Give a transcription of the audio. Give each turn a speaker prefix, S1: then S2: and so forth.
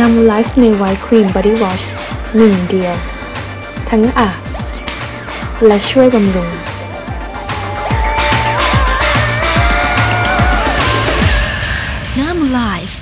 S1: นำไลฟ์ในไวท์ครีมบอดี้วอชหนึ่งเดียว ทั้งอาบและช่วยบำรุงน้ำไลฟ์